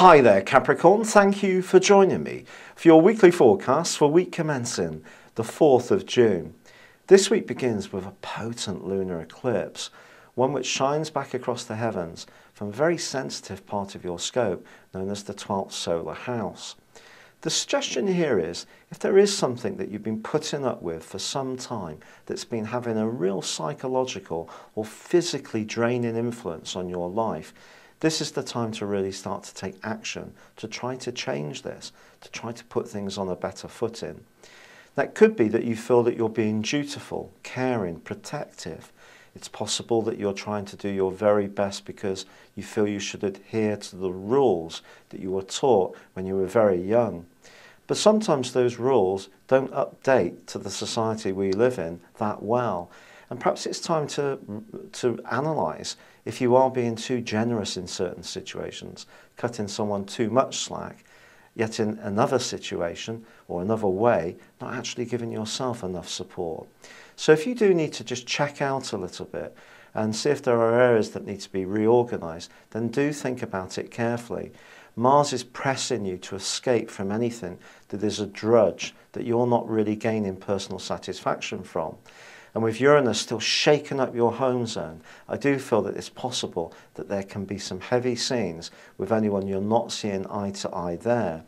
Hi there, Capricorn. Thank you for joining me for your weekly forecast for week commencing the 4th of June. This week begins with a potent lunar eclipse, one which shines back across the heavens from a very sensitive part of your scope known as the 12th solar house. The suggestion here is if there is something that you've been putting up with for some time that's been having a real psychological or physically draining influence on your life, this is the time to really start to take action to try to change this, to try to put things on a better footing. That could be that you feel that you're being dutiful, caring, protective. It's possible that you're trying to do your very best because you feel you should adhere to the rules that you were taught when you were very young. But sometimes those rules don't update to the society we live in that well. And perhaps it's time to, to analyse if you are being too generous in certain situations, cutting someone too much slack, yet in another situation or another way, not actually giving yourself enough support. So if you do need to just check out a little bit and see if there are areas that need to be reorganized, then do think about it carefully. Mars is pressing you to escape from anything that is a drudge that you're not really gaining personal satisfaction from. And with Uranus still shaking up your home zone, I do feel that it's possible that there can be some heavy scenes with anyone you're not seeing eye to eye there.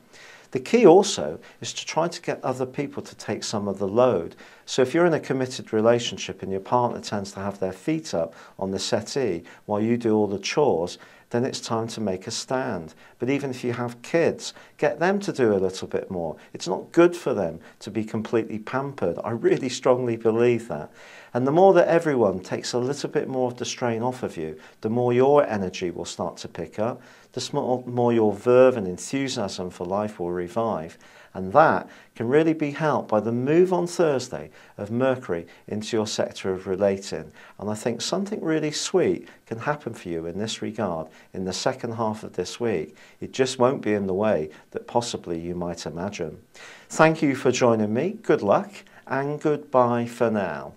The key also is to try to get other people to take some of the load. So if you're in a committed relationship and your partner tends to have their feet up on the settee while you do all the chores, then it's time to make a stand. But even if you have kids, get them to do a little bit more. It's not good for them to be completely pampered. I really strongly believe that. And the more that everyone takes a little bit more of the strain off of you, the more your energy will start to pick up, the more your verve and enthusiasm for life will revive. And that can really be helped by the move on Thursday of Mercury into your sector of relating. And I think something really sweet can happen for you in this regard in the second half of this week. It just won't be in the way that possibly you might imagine. Thank you for joining me. Good luck and goodbye for now.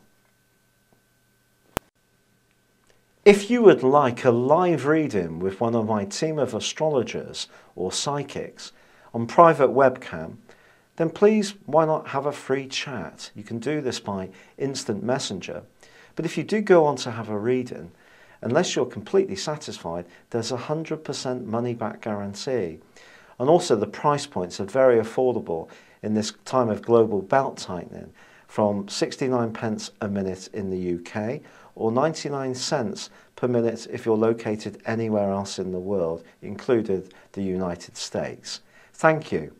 If you would like a live reading with one of my team of astrologers or psychics on private webcam, then please why not have a free chat? You can do this by instant messenger. But if you do go on to have a reading, unless you're completely satisfied, there's a 100% money back guarantee. And also the price points are very affordable in this time of global belt tightening from 69 pence a minute in the UK or 99 cents per minute if you're located anywhere else in the world, included the United States. Thank you.